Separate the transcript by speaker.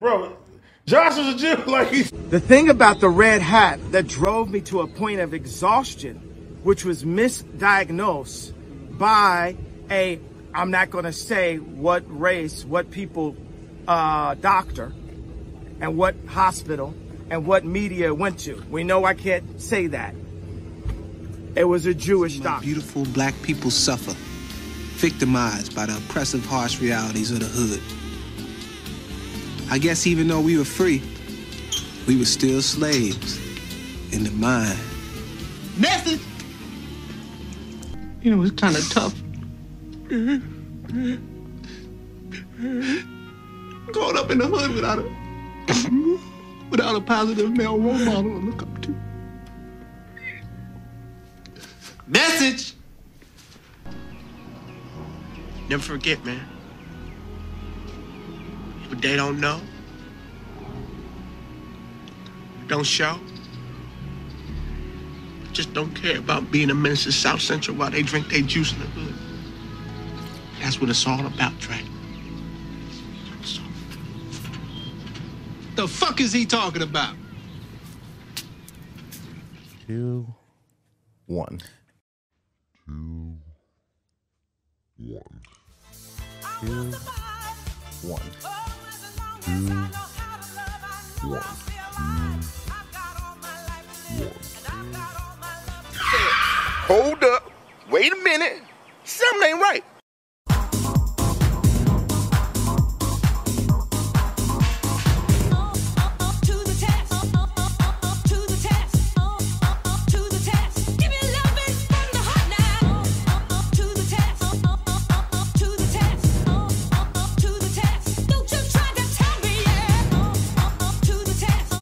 Speaker 1: Bro, Josh was a Jew. Like he's.
Speaker 2: The thing about the red hat that drove me to a point of exhaustion, which was misdiagnosed by a, I'm not going to say what race, what people, uh, doctor, and what hospital, and what media went to. We know I can't say that. It was a Jewish doctor.
Speaker 3: Beautiful black people suffer, victimized by the oppressive, harsh realities of the hood. I guess even though we were free, we were still slaves in the mind.
Speaker 4: Message.
Speaker 3: You know, it's kind of tough. Growing up in the hood without a without a positive male role model to look up to.
Speaker 4: Message. Never forget, man. What they don't know, don't show. Just don't care about being a menace to South Central while they drink their juice in the hood. That's what it's all about, Tre.
Speaker 3: The fuck is he talking about?
Speaker 1: Two, one.
Speaker 5: Two, One.
Speaker 1: Two, one.
Speaker 5: One.
Speaker 6: Hold up. Wait a minute. Something ain't right.